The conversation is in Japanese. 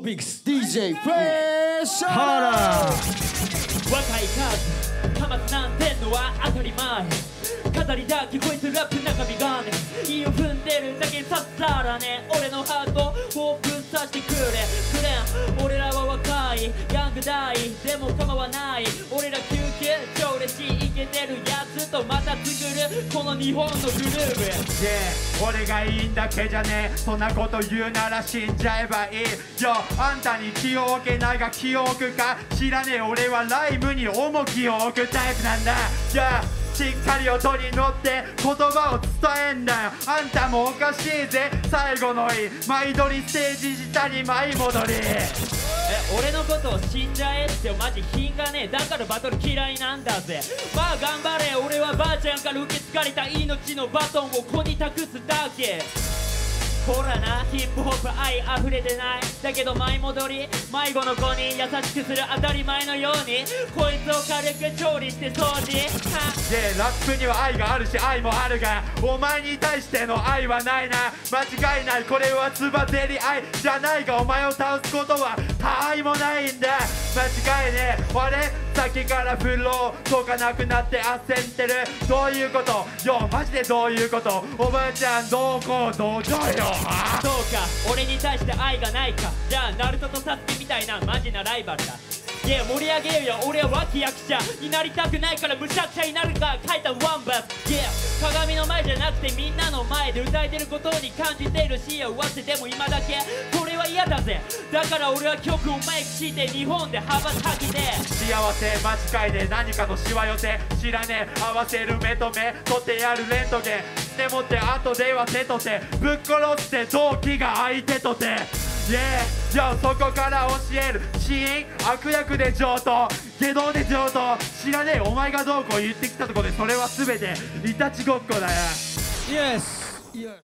トピックス DJ フレッシャーラ若い数かますなんてんのは当たり前。語りだけこいつラップ中身がね。韻を踏んでるだけさっさらね。俺のハートをぶっ刺してくれ。くれん。俺らは若いヤングダイでも構わない。俺ら休憩超嬉しい。イケてるやつとまた作るこの日本のグルーブ Yeah 俺がいいんだけじゃねえそんなこと言うなら死んじゃえばいい。よあんたに気を置けないが気を置くか？知らねえ俺はライブに重きを置くタイプなんだ。Yeah しっかり音に乗って言葉を伝えんだよ。あんたもおかしいぜ。最後のいい毎度りステージ下に舞い戻り。俺のことを死んじゃえってマジ品がねえ。だからバトル嫌いなんだぜ。まあ頑張れ。俺はばあちゃんから受け継がれた命のバトンを子に託すだけ。ほらなヒップホップ愛溢れてない。だけど舞い戻り迷子の子に優しくする当たり前のようにこいつを軽く調理して掃除。でラップには愛があるし愛もあるがお前に対しての愛はないな。間違いない。これはつばぜり愛じゃないがお前を倒すことは他愛もないんだ。間違いね。えあれ先からフローとかなくなって焦ってる。どういうこと？よマジでどういうこと？おばあちゃんどうこう？どうぞよそうか。俺に対して愛がないか。じゃあナルトとサスケみたいなマジなライバルだ。いや盛り上げようよ。俺は脇役者になりたくないからむちゃくちゃになるか書いたワンバス。Yeah 鏡の前じゃなくてみんなの前で歌えてることに感じているし合わせても今だけ。これは嫌だぜ。だから俺は曲をマイクして日本で羽ばたきで幸せ間違いで何かのしわ寄せ知らねえ合わせる目と目取ってやるレントゲン。でもって後では手と手ぶっ殺して動機が相手と手 Yeah じゃあそこから教える。死因？悪役で上等。下道で上等。知らねえ。お前がどうこう言ってきたところでそれは全ていたちごっこだよ。Yes! yes.